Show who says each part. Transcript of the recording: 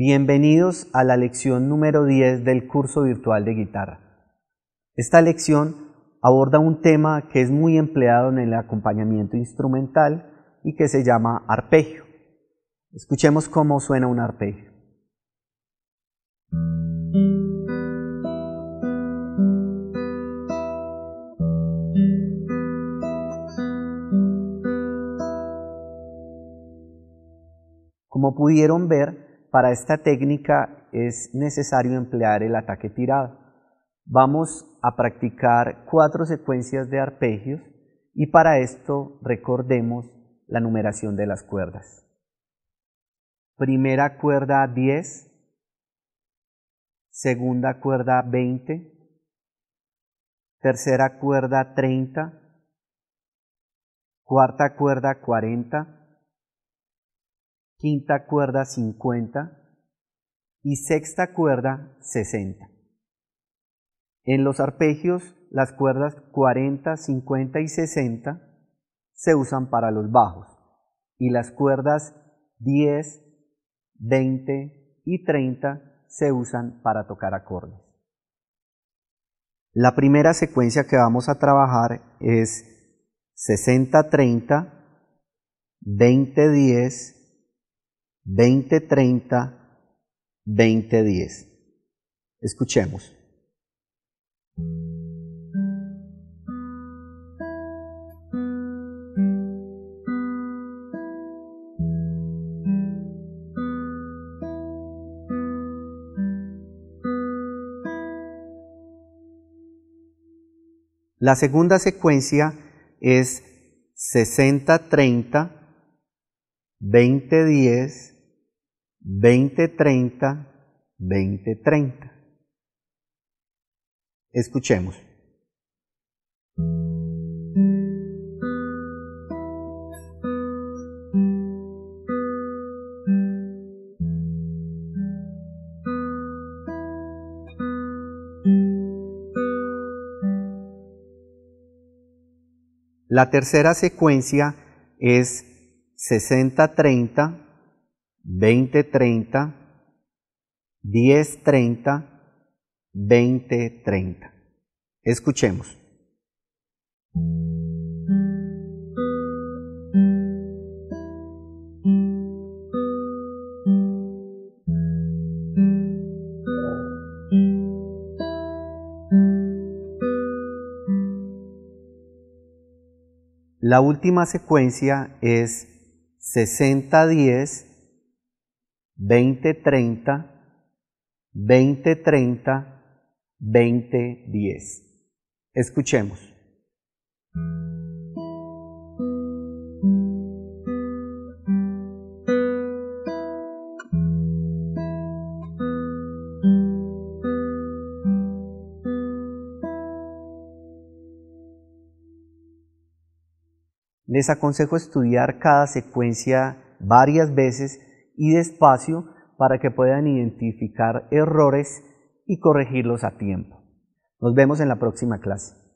Speaker 1: Bienvenidos a la lección número 10 del curso virtual de guitarra. Esta lección aborda un tema que es muy empleado en el acompañamiento instrumental y que se llama arpegio. Escuchemos cómo suena un arpegio. Como pudieron ver, para esta técnica es necesario emplear el ataque tirado. Vamos a practicar cuatro secuencias de arpegios y para esto recordemos la numeración de las cuerdas. Primera cuerda 10, segunda cuerda 20, tercera cuerda 30, cuarta cuerda 40, quinta cuerda 50 y sexta cuerda 60. En los arpegios, las cuerdas 40, 50 y 60 se usan para los bajos y las cuerdas 10, 20 y 30 se usan para tocar acordes. La primera secuencia que vamos a trabajar es 60-30, 20-10, 2030 2010. Escuchemos. La segunda secuencia es 60-30, 20-10, 2030, 2030. Escuchemos. La tercera secuencia es 60-30, 2030, 1030, 2030. Escuchemos. La última secuencia es 60-10, 2030, 2030, 2010. Escuchemos. Les aconsejo estudiar cada secuencia varias veces y despacio para que puedan identificar errores y corregirlos a tiempo. Nos vemos en la próxima clase.